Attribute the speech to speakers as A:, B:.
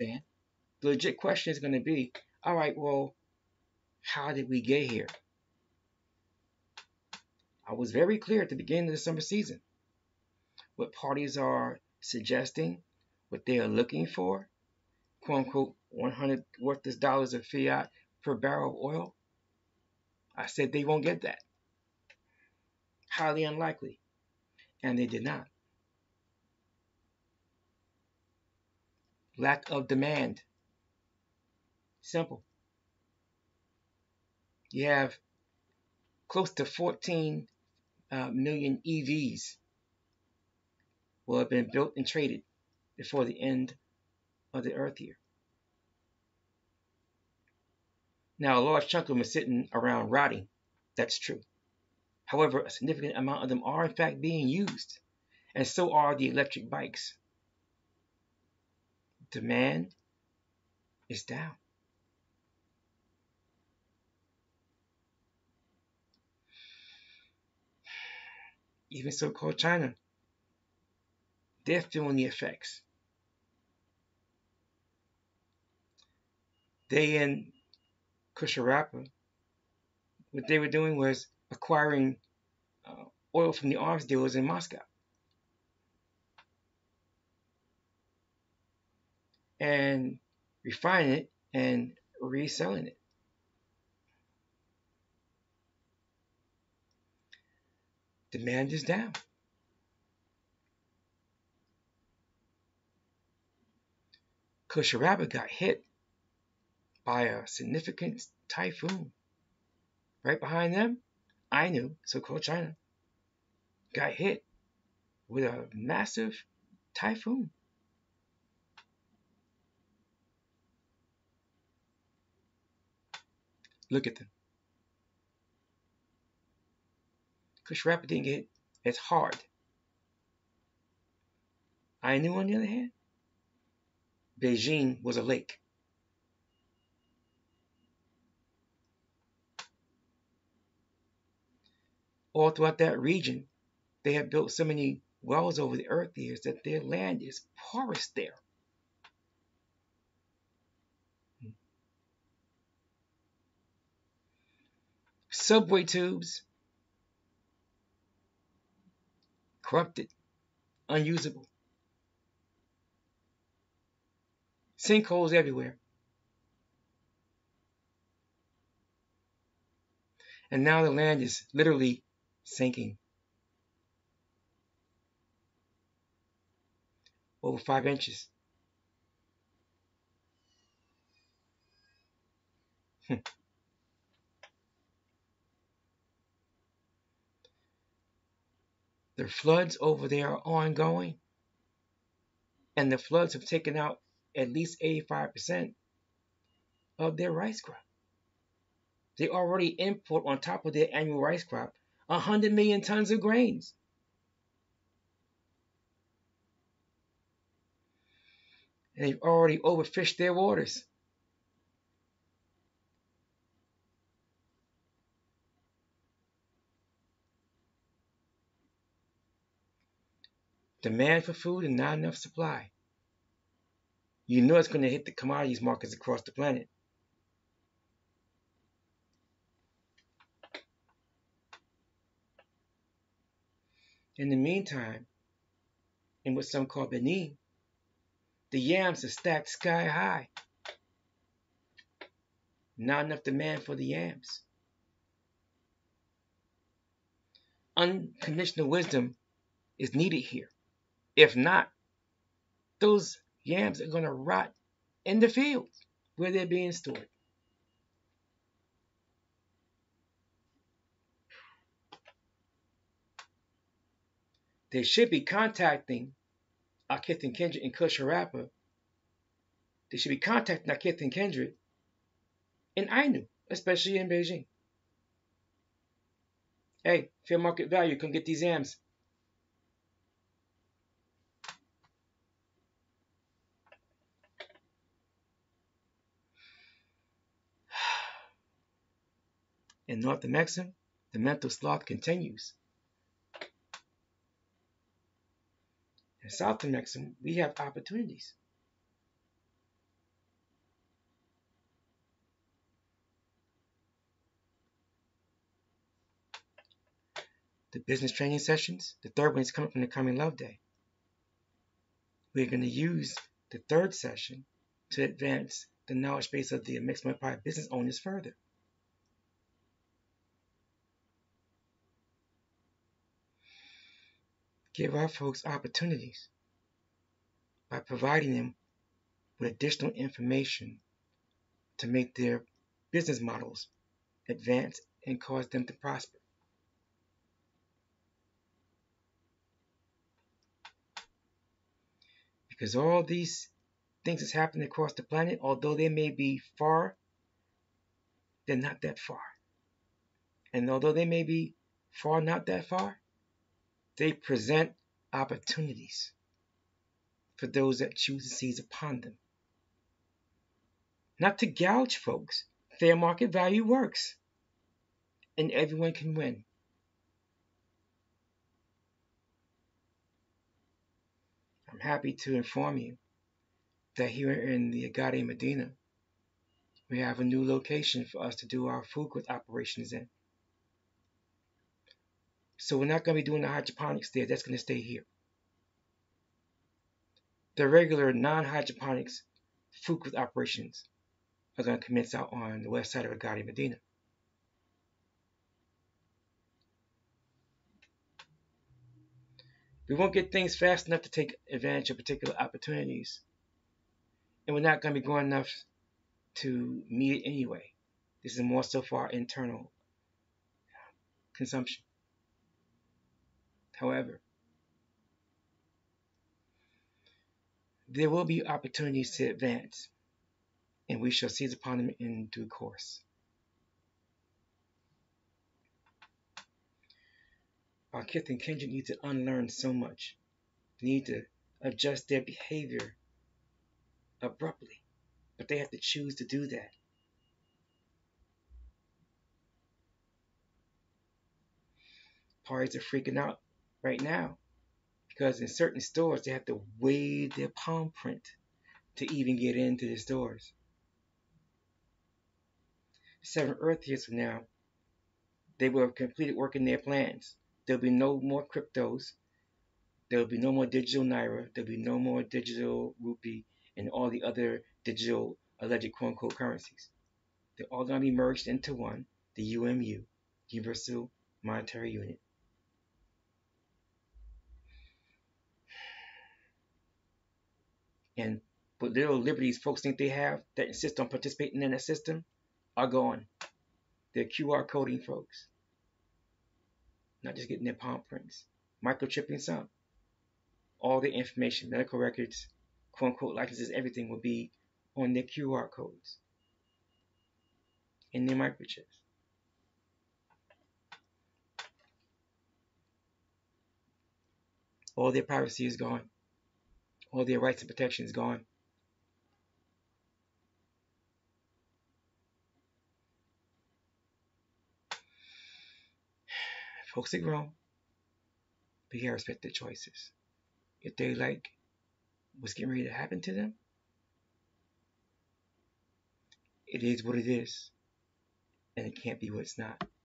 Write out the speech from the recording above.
A: The legit question is going to be, all right, well, how did we get here? I was very clear at the beginning of the summer season. What parties are suggesting, what they are looking for, quote unquote, 100 worthless dollars of fiat per barrel of oil. I said they won't get that. Highly unlikely. And they did not. Lack of demand. Simple. You have close to 14 uh, million EVs will have been built and traded before the end of the earth year. Now, a large chunk of them are sitting around rotting. That's true. However, a significant amount of them are in fact being used, and so are the electric bikes. Demand is down. Even so called China, they're feeling the effects. They in Cush-Harappa, what they were doing was acquiring uh, oil from the arms dealers in Moscow. And refining it and reselling it. Demand is down. Cush-Harappa got hit by a significant typhoon. Right behind them, Ainu, so-called China, got hit with a massive typhoon. Look at them. Cush-Harappa didn't get as hard. Ainu, on the other hand, Beijing was a lake. all throughout that region, they have built so many wells over the earth years that their land is porous there. Subway tubes, corrupted, unusable. Sinkholes everywhere. And now the land is literally sinking. Over five inches. Hmm. The floods over there are ongoing. And the floods have taken out at least 85% of their rice crop. They already import on top of their annual rice crop 100 million tons of grains. And they've already overfished their waters. Demand for food and not enough supply. You know it's going to hit the commodities markets across the planet. In the meantime, in what some call Benin, the yams are stacked sky high. Not enough demand for the yams. Unconditional wisdom is needed here. If not, those yams are going to rot in the fields where they're being stored. they should be contacting Akith and Kindred in Cush-Harappa. They should be contacting Akith and Kindred in Ainu, especially in Beijing. Hey, fair market value, come get these AMs. In North Mexico, the mental sloth continues. In South Mexico, we have opportunities. the business training sessions. The third one is coming from the Coming Love Day. We're going to use the third session to advance the knowledge base of the Mixed Multiplier business owners further. Give our folks opportunities by providing them with additional information to make their business models advance and cause them to prosper. Because all these things that's happening across the planet, although they may be far, they're not that far. And although they may be far, not that far, they present opportunities for those that choose to seize upon them. Not to gouge folks, fair market value works, and everyone can win. I'm happy to inform you that here in the Agade Medina, we have a new location for us to do our food growth operations in. So we're not going to be doing the hydroponics there. That's going to stay here. The regular non-hydroponics food operations are going to commence out on the west side of Agade Medina. We won't get things fast enough to take advantage of particular opportunities. And we're not going to be growing enough to meet it anyway. This is more so for our internal consumption. However, there will be opportunities to advance, and we shall seize upon them in due course. Our kith and kindred need to unlearn so much. They need to adjust their behavior abruptly, but they have to choose to do that. Parties are freaking out right now because in certain stores they have to wave their palm print to even get into the stores. Seven Earth years from now, they will have completed working their plans. There'll be no more cryptos. There'll be no more digital naira. There'll be no more digital rupee and all the other digital alleged quote unquote currencies. They're all going to be merged into one, the UMU, Universal Monetary Unit. And what little liberties folks think they have that insist on participating in that system are gone. They're QR coding folks. Not just getting their palm prints. Microchipping some. All the information, medical records, quote unquote licenses, everything will be on their QR codes in their microchips. All their privacy is gone. All their rights and protections gone. Folks are grown, but gotta respect their choices. If they like what's getting ready to happen to them, it is what it is, and it can't be what it's not.